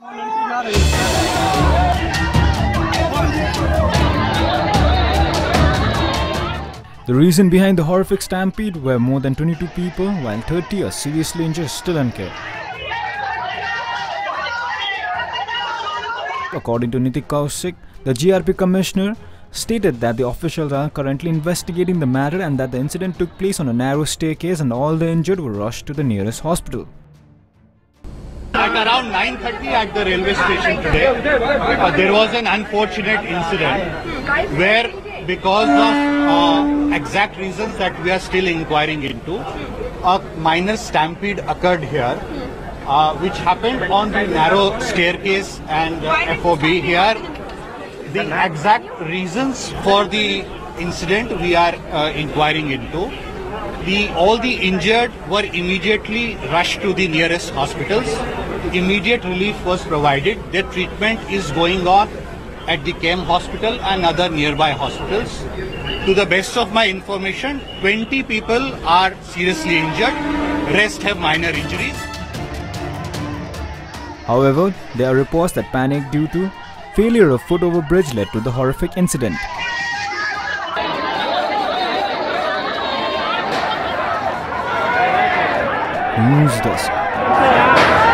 The reason behind the horrific stampede were more than 22 people, while 30 are seriously injured still care. According to Niket Kaushik, the GRP commissioner stated that the officials are currently investigating the matter and that the incident took place on a narrow staircase and all the injured were rushed to the nearest hospital. At around 9.30 at the railway station today, uh, there was an unfortunate incident where because of uh, exact reasons that we are still inquiring into, a minor stampede occurred here, uh, which happened on the narrow staircase and uh, FOB here. The exact reasons for the incident we are uh, inquiring into. The, all the injured were immediately rushed to the nearest hospitals. Immediate relief was provided. Their treatment is going on at the KEM hospital and other nearby hospitals. To the best of my information, 20 people are seriously injured. Rest have minor injuries. However, there are reports that panic due to failure of foot over bridge led to the horrific incident. News Desk.